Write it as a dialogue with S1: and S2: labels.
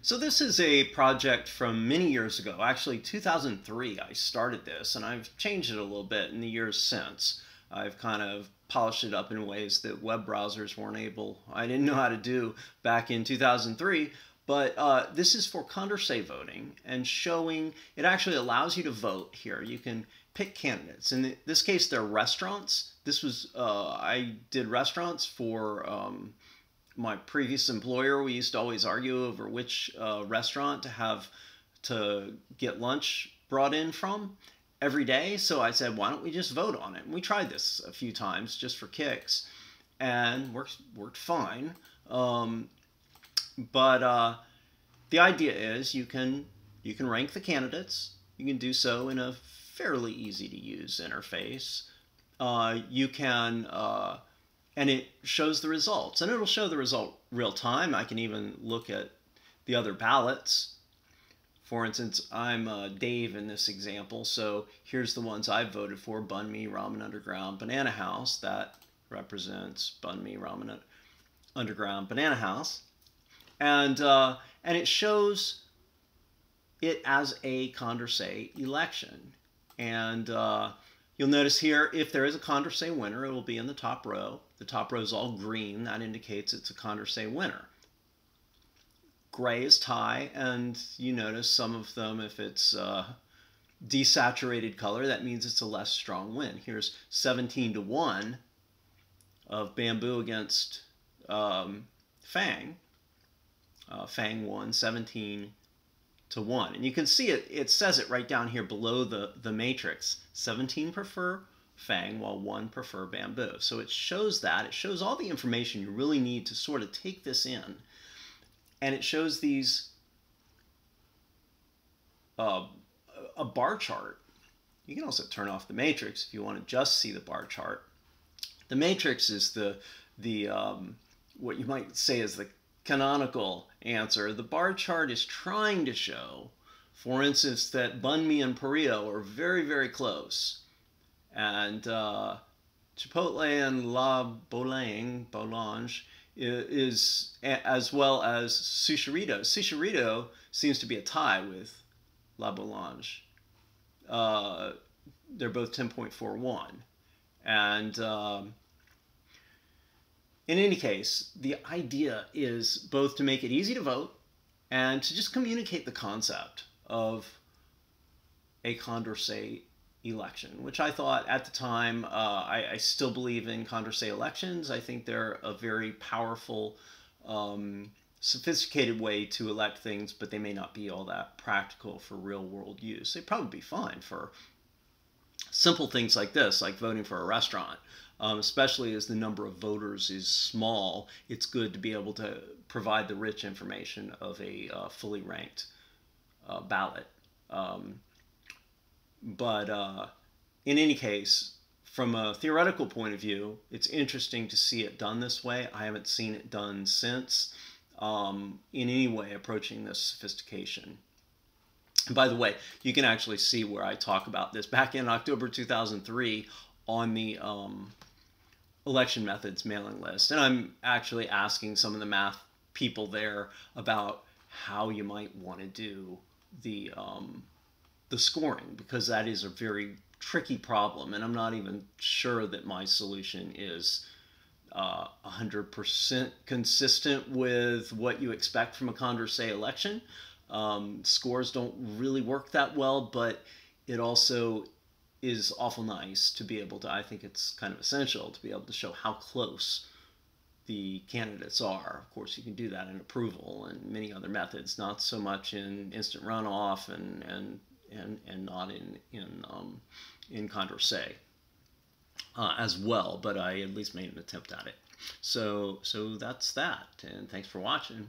S1: So this is a project from many years ago. Actually, 2003 I started this, and I've changed it a little bit in the years since. I've kind of polished it up in ways that web browsers weren't able, I didn't know how to do back in 2003. But uh, this is for Condorcet voting and showing, it actually allows you to vote here. You can pick candidates. In this case, they're restaurants. This was, uh, I did restaurants for um, my previous employer, we used to always argue over which uh, restaurant to have to get lunch brought in from every day. So I said, why don't we just vote on it? And we tried this a few times just for kicks, and worked worked fine. Um, but uh, the idea is you can you can rank the candidates. You can do so in a fairly easy to use interface. Uh, you can uh, and it shows the results. And it'll show the result real time. I can even look at the other ballots. For instance, I'm uh, Dave in this example, so here's the ones I voted for, Bun Me, Ramen Underground, Banana House. That represents Bun Me, Ramen Underground, Banana House. And, uh, and it shows it as a Condorcet election. And uh, You'll notice here, if there is a Condorcet winner, it will be in the top row. The top row is all green. That indicates it's a Condorcet winner. Gray is tie, and you notice some of them, if it's uh, desaturated color, that means it's a less strong win. Here's 17 to 1 of Bamboo against um, Fang. Uh, Fang won 17 to 1. And you can see it, it says it right down here below the, the matrix. 17 prefer Fang, while 1 prefer Bamboo. So it shows that. It shows all the information you really need to sort of take this in. And it shows these, uh, a bar chart. You can also turn off the matrix if you want to just see the bar chart. The matrix is the, the um, what you might say is the canonical answer, the bar chart is trying to show, for instance, that banh mi and Parillo are very, very close. And uh, Chipotle and La Boulange is, as well as Sushirito. Sushirito seems to be a tie with La Boulange. Uh, they're both 10.41. And um, in any case, the idea is both to make it easy to vote and to just communicate the concept of a Condorcet election, which I thought at the time, uh, I, I, still believe in Condorcet elections. I think they're a very powerful, um, sophisticated way to elect things, but they may not be all that practical for real world use. They'd probably be fine for simple things like this, like voting for a restaurant um, especially as the number of voters is small, it's good to be able to provide the rich information of a uh, fully ranked uh, ballot. Um, but uh, in any case, from a theoretical point of view, it's interesting to see it done this way. I haven't seen it done since um, in any way approaching this sophistication. And by the way, you can actually see where I talk about this back in October 2003 on the um, election methods mailing list. And I'm actually asking some of the math people there about how you might want to do the um, the scoring because that is a very tricky problem, and I'm not even sure that my solution is uh, 100% consistent with what you expect from a Condorcet election. Um, scores don't really work that well, but it also is awful nice to be able to, I think it's kind of essential to be able to show how close the candidates are. Of course, you can do that in approval and many other methods, not so much in instant runoff and, and, and, and not in, in, um, in Condorcet uh, as well, but I at least made an attempt at it. So, so that's that, and thanks for watching.